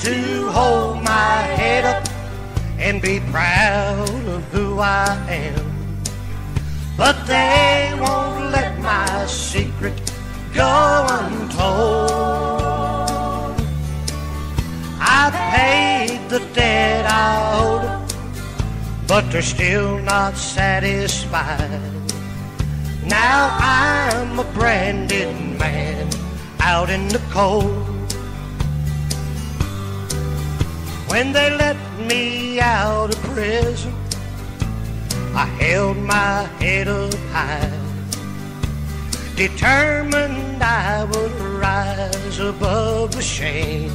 to hold my head up and be proud of who I am. But they won't let my secret go untold. I paid the debt I owed but they're still not satisfied. Now I'm a branded man out in the cold. When they let me out of prison, I held my head up high, determined I would rise above the shame.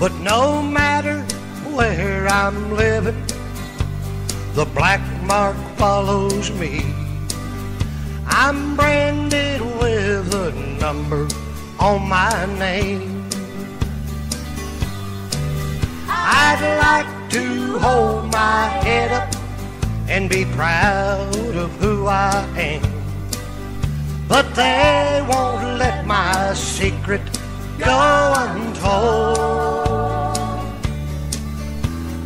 But no matter where I'm living, the black mark follows me. I'm branded with a number on my name. I'd like to hold my head up and be proud of who I am. But they won't let my secret go untold.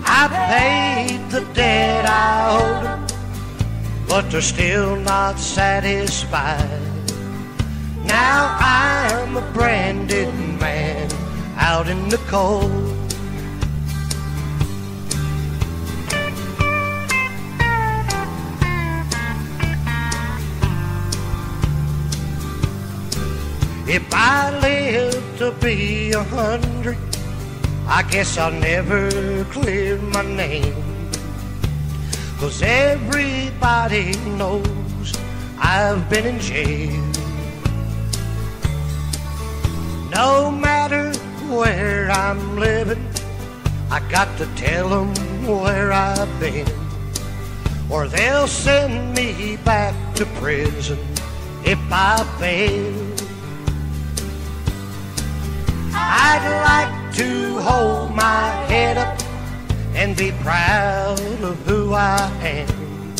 I paid the debt I owed but they're still not satisfied. Now I'm a branded man out in the cold. If I live to be a hundred, I guess I'll never clear my name. Cause everybody knows I've been in jail. No matter where I'm living, I got to tell them where I've been. Or they'll send me back to prison if I fail. I'd like to hold my head up and be proud of who I am.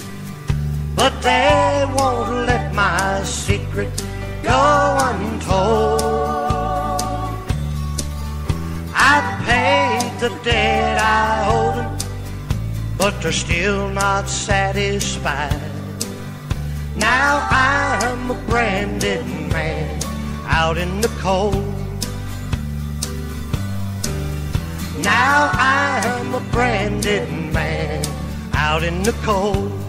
But they won't let my secret go untold. I paid the debt I owed them, but they're still not satisfied. Now I'm a branded man out in the cold. Now I'm a branded man out in the cold.